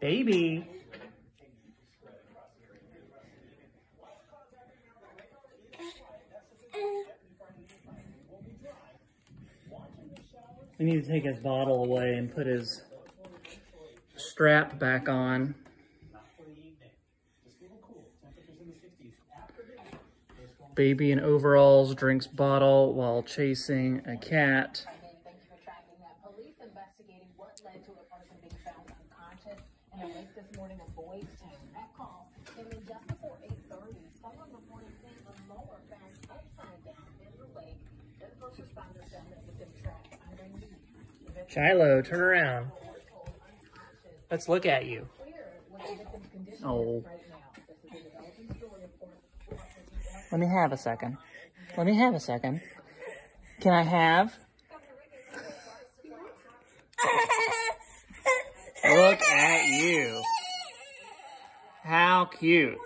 Baby. We need to take his bottle away and put his strap back on. Baby in overalls drinks bottle while chasing a cat. Thank you for tracking that. Police investigating what led to a person being found unconscious in a lake this morning in Boys Town. That call came in just before 8.30. Someone reported seeing a mower found upside down in the lake. Then first responders found that victim trapped underneath. The Shiloh, turn around. Let's look at you. clear what the victim's condition Oh. is right now. This is a developing story, of course. Let me have a second. Let me have a second. Can I have? Look at you. How cute.